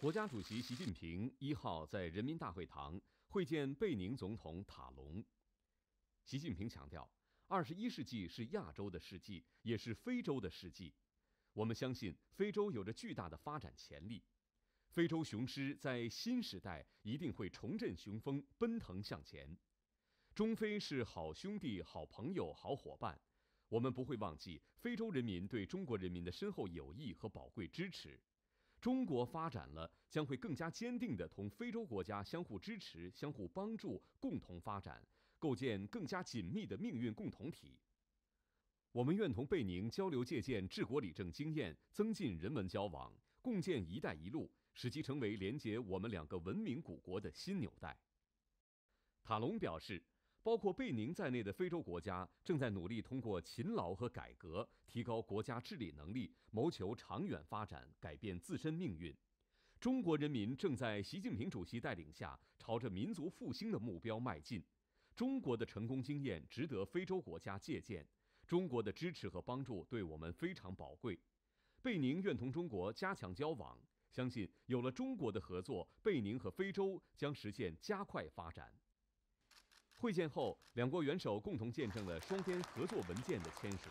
国家主席习近平一号在人民大会堂会见贝宁总统塔隆。习近平强调，二十一世纪是亚洲的世纪，也是非洲的世纪。我们相信非洲有着巨大的发展潜力，非洲雄狮在新时代一定会重振雄风，奔腾向前。中非是好兄弟、好朋友、好伙伴，我们不会忘记非洲人民对中国人民的深厚友谊和宝贵支持。中国发展了，将会更加坚定地同非洲国家相互支持、相互帮助，共同发展，构建更加紧密的命运共同体。我们愿同贝宁交流借鉴治国理政经验，增进人文交往，共建“一带一路”，使其成为连接我们两个文明古国的新纽带。塔隆表示，包括贝宁在内的非洲国家正在努力通过勤劳和改革，提高国家治理能力，谋求长远发展，改变自身命运。中国人民正在习近平主席带领下，朝着民族复兴的目标迈进。中国的成功经验值得非洲国家借鉴。中国的支持和帮助对我们非常宝贵，贝宁愿同中国加强交往，相信有了中国的合作，贝宁和非洲将实现加快发展。会见后，两国元首共同见证了双边合作文件的签署。